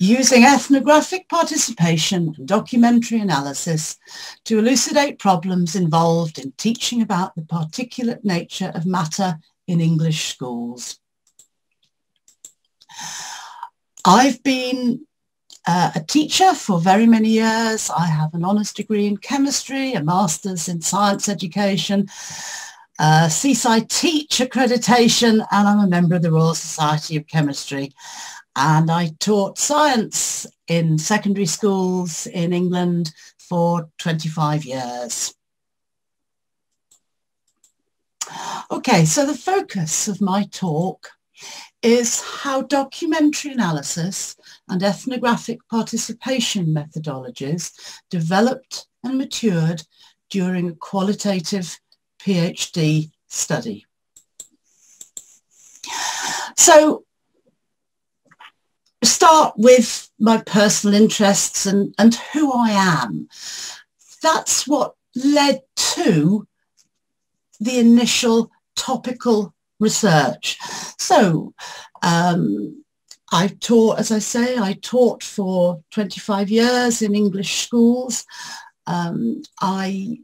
using ethnographic participation and documentary analysis to elucidate problems involved in teaching about the particulate nature of matter in English schools. I've been uh, a teacher for very many years. I have an honours degree in chemistry, a master's in science education, CSciTeach accreditation, and I'm a member of the Royal Society of Chemistry. And I taught science in secondary schools in England for 25 years. Okay, so the focus of my talk is how documentary analysis and ethnographic participation methodologies developed and matured during a qualitative PhD study. So start with my personal interests and, and who I am. That's what led to the initial topical research. So um, I taught, as I say, I taught for 25 years in English schools. Um, I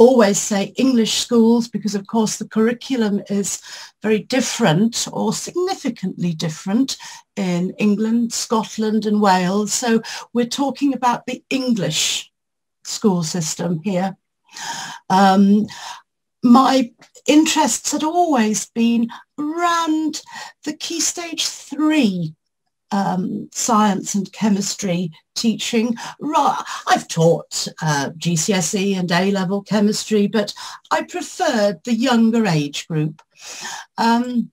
always say English schools because of course the curriculum is very different or significantly different in England, Scotland and Wales. So we're talking about the English school system here. Um, my interests had always been around the key stage three um, science and chemistry teaching. I've taught uh, GCSE and A-level chemistry, but I preferred the younger age group. Um,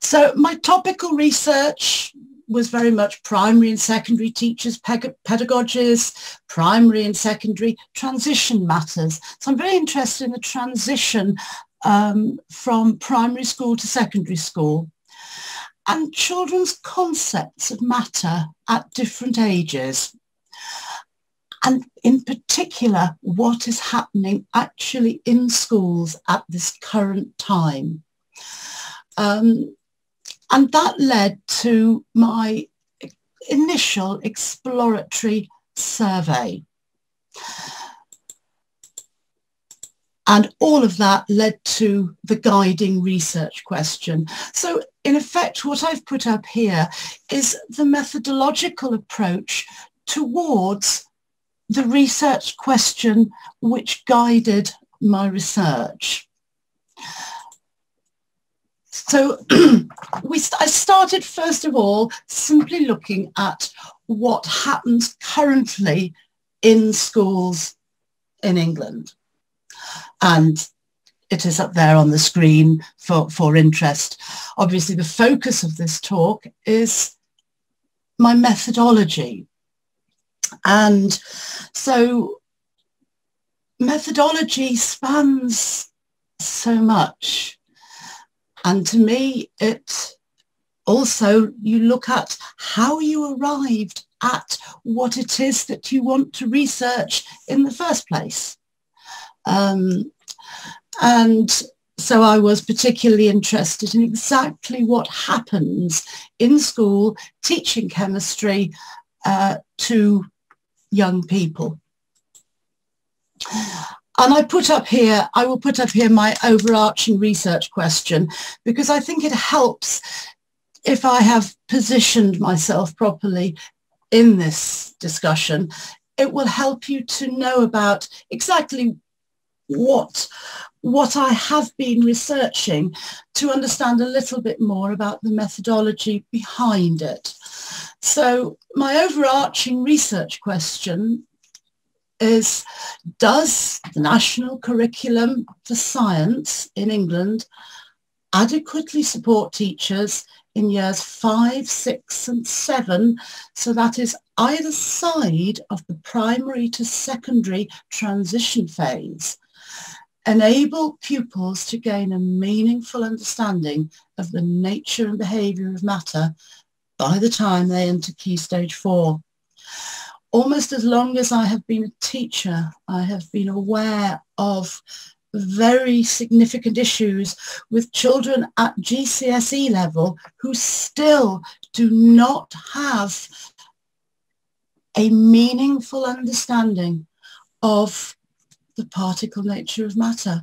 so my topical research was very much primary and secondary teachers, pedagogies, primary and secondary transition matters. So I'm very interested in the transition um, from primary school to secondary school and children's concepts of matter at different ages. And in particular, what is happening actually in schools at this current time. Um, and that led to my initial exploratory survey. And all of that led to the guiding research question. So in effect, what I've put up here is the methodological approach towards the research question which guided my research. So we st I started first of all simply looking at what happens currently in schools in England and it is up there on the screen for, for interest. Obviously, the focus of this talk is my methodology. And so methodology spans so much. And to me, it also, you look at how you arrived at what it is that you want to research in the first place. Um, and so I was particularly interested in exactly what happens in school teaching chemistry uh, to young people. And I put up here, I will put up here my overarching research question because I think it helps if I have positioned myself properly in this discussion, it will help you to know about exactly what what I have been researching to understand a little bit more about the methodology behind it. So my overarching research question is, does the national curriculum for science in England adequately support teachers in years five, six and seven, so that is either side of the primary to secondary transition phase enable pupils to gain a meaningful understanding of the nature and behaviour of matter by the time they enter Key Stage 4. Almost as long as I have been a teacher, I have been aware of very significant issues with children at GCSE level who still do not have a meaningful understanding of the particle nature of matter.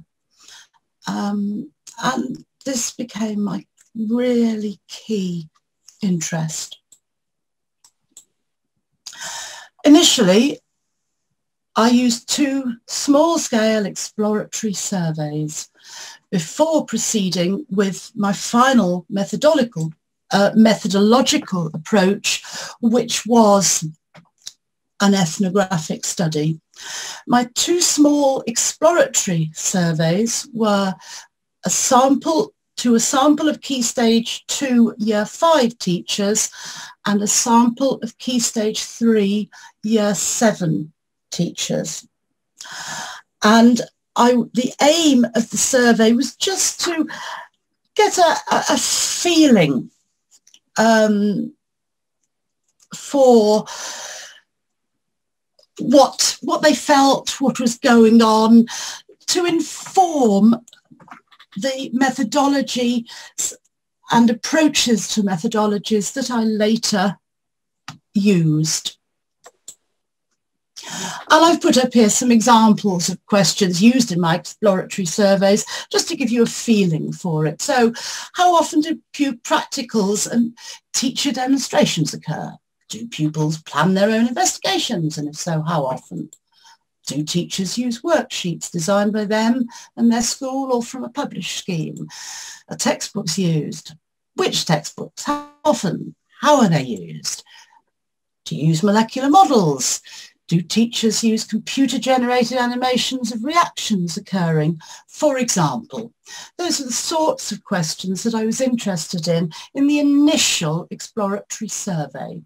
Um, and this became my really key interest. Initially, I used two small-scale exploratory surveys before proceeding with my final methodological, uh, methodological approach, which was an ethnographic study. My two small exploratory surveys were a sample to a sample of Key Stage 2 Year 5 teachers and a sample of Key Stage 3 Year 7 teachers. And I, the aim of the survey was just to get a, a feeling um, for what what they felt, what was going on, to inform the methodology and approaches to methodologies that I later used. And I've put up here some examples of questions used in my exploratory surveys just to give you a feeling for it. So how often do practicals and teacher demonstrations occur? Do pupils plan their own investigations? And if so, how often? Do teachers use worksheets designed by them and their school or from a published scheme? Are textbooks used? Which textbooks? How often? How are they used? Do you use molecular models? Do teachers use computer-generated animations of reactions occurring? For example, those are the sorts of questions that I was interested in in the initial exploratory survey.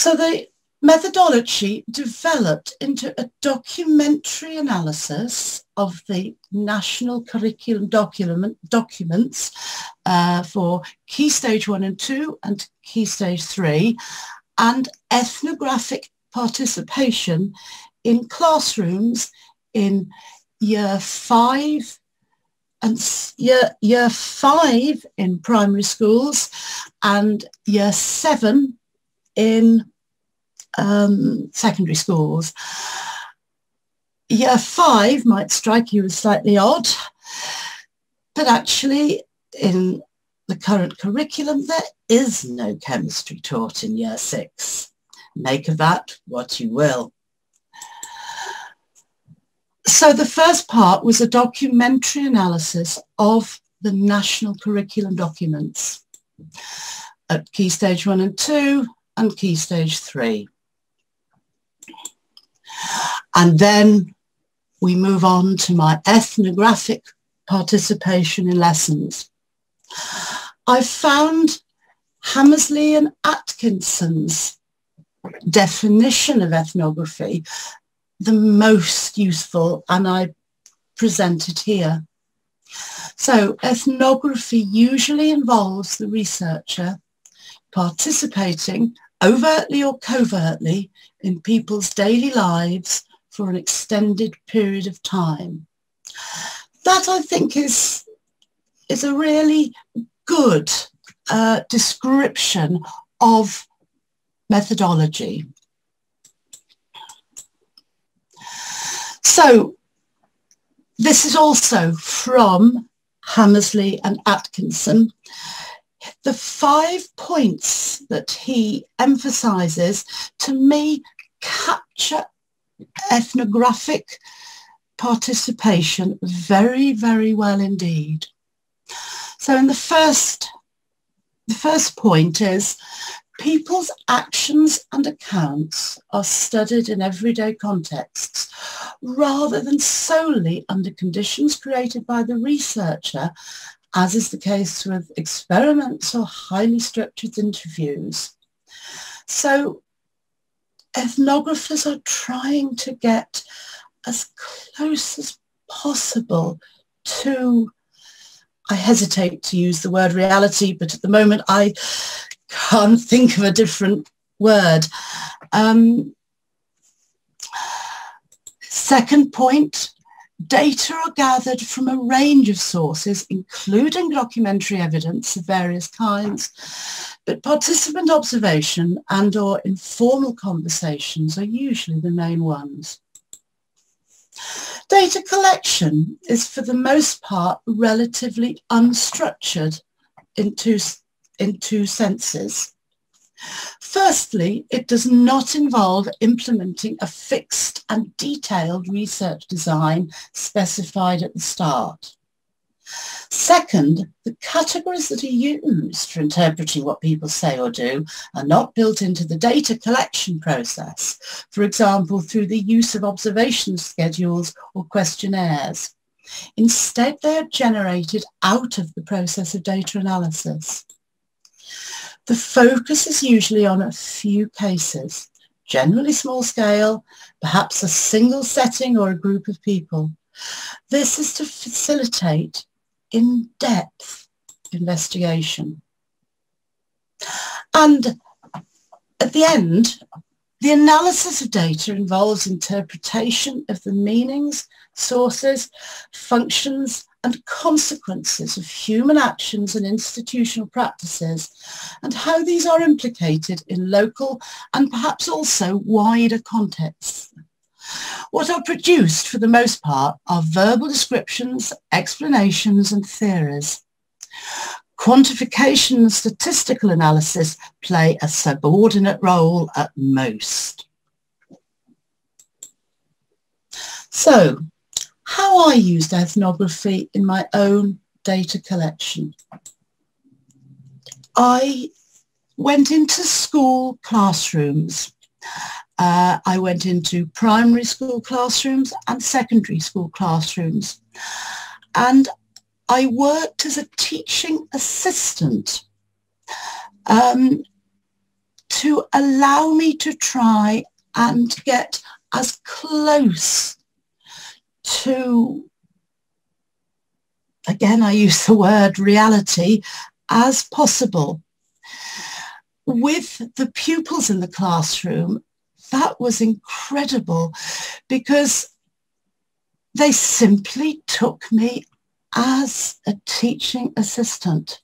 So the methodology developed into a documentary analysis of the national curriculum document, documents uh, for Key Stage 1 and 2 and Key Stage 3 and ethnographic participation in classrooms in year 5 and year, year 5 in primary schools and year 7 in um, secondary schools. Year five might strike you as slightly odd, but actually in the current curriculum, there is no chemistry taught in year six. Make of that what you will. So the first part was a documentary analysis of the national curriculum documents at Key Stage 1 and 2 and Key Stage 3. And then we move on to my ethnographic participation in lessons. I found Hammersley and Atkinson's definition of ethnography the most useful and I present it here. So ethnography usually involves the researcher participating overtly or covertly in people's daily lives for an extended period of time. That I think is, is a really good uh, description of methodology. So this is also from Hammersley and Atkinson the five points that he emphasizes to me capture ethnographic participation very, very well indeed. So in the first, the first point is people's actions and accounts are studied in everyday contexts rather than solely under conditions created by the researcher as is the case with experiments or highly structured interviews. So ethnographers are trying to get as close as possible to, I hesitate to use the word reality, but at the moment I can't think of a different word. Um, Second point, data are gathered from a range of sources, including documentary evidence of various kinds, but participant observation and or informal conversations are usually the main ones. Data collection is for the most part relatively unstructured in two, in two senses. Firstly, it does not involve implementing a fixed and detailed research design specified at the start. Second, the categories that are used for interpreting what people say or do are not built into the data collection process, for example, through the use of observation schedules or questionnaires. Instead, they are generated out of the process of data analysis. The focus is usually on a few cases, generally small scale, perhaps a single setting or a group of people. This is to facilitate in-depth investigation. And at the end, the analysis of data involves interpretation of the meanings, sources, functions and consequences of human actions and institutional practices and how these are implicated in local and perhaps also wider contexts. What are produced for the most part are verbal descriptions, explanations and theories. Quantification and statistical analysis play a subordinate role at most. So, how I used ethnography in my own data collection. I went into school classrooms uh, I went into primary school classrooms and secondary school classrooms. And I worked as a teaching assistant um, to allow me to try and get as close to, again, I use the word reality, as possible. With the pupils in the classroom, that was incredible because they simply took me as a teaching assistant.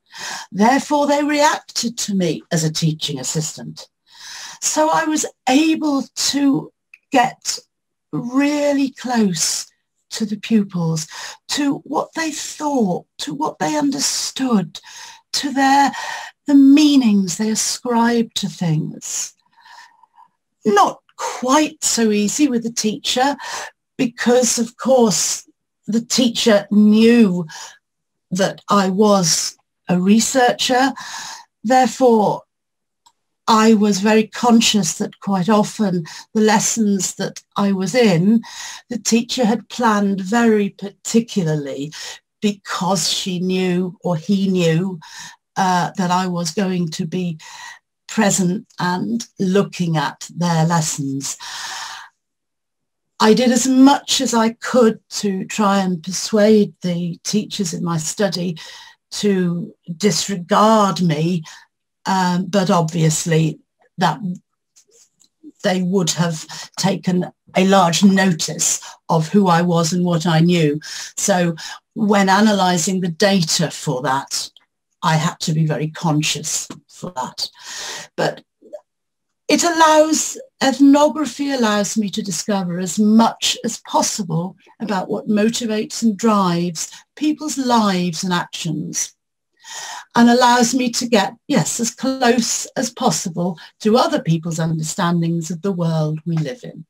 Therefore, they reacted to me as a teaching assistant. So I was able to get really close to the pupils, to what they thought, to what they understood, to their the meanings they ascribed to things not quite so easy with the teacher because of course the teacher knew that I was a researcher. Therefore, I was very conscious that quite often the lessons that I was in, the teacher had planned very particularly because she knew or he knew uh, that I was going to be present and looking at their lessons. I did as much as I could to try and persuade the teachers in my study to disregard me, um, but obviously that they would have taken a large notice of who I was and what I knew. So when analysing the data for that, I had to be very conscious for that. But it allows, ethnography allows me to discover as much as possible about what motivates and drives people's lives and actions and allows me to get, yes, as close as possible to other people's understandings of the world we live in.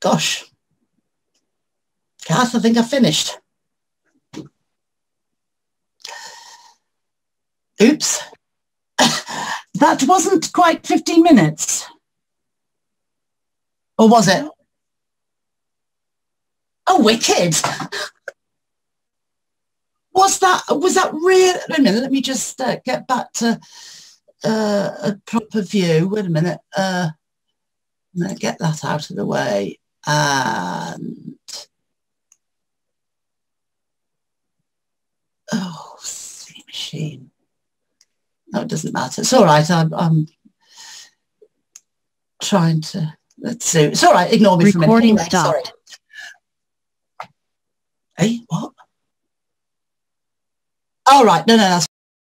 Gosh, Kath, I think I finished. Wasn't quite 15 minutes. Or was it? Oh, wicked. Was that, was that real? Wait a minute, let me just uh, get back to uh, a proper view. Wait a minute. Uh, I'm going to get that out of the way. And oh, machine. No, it doesn't matter. It's all right. I'm, I'm trying to, let's see. It's all right. Ignore me Recording for a minute. Anyway, stopped. Sorry. Hey, what? All right. No, no, that's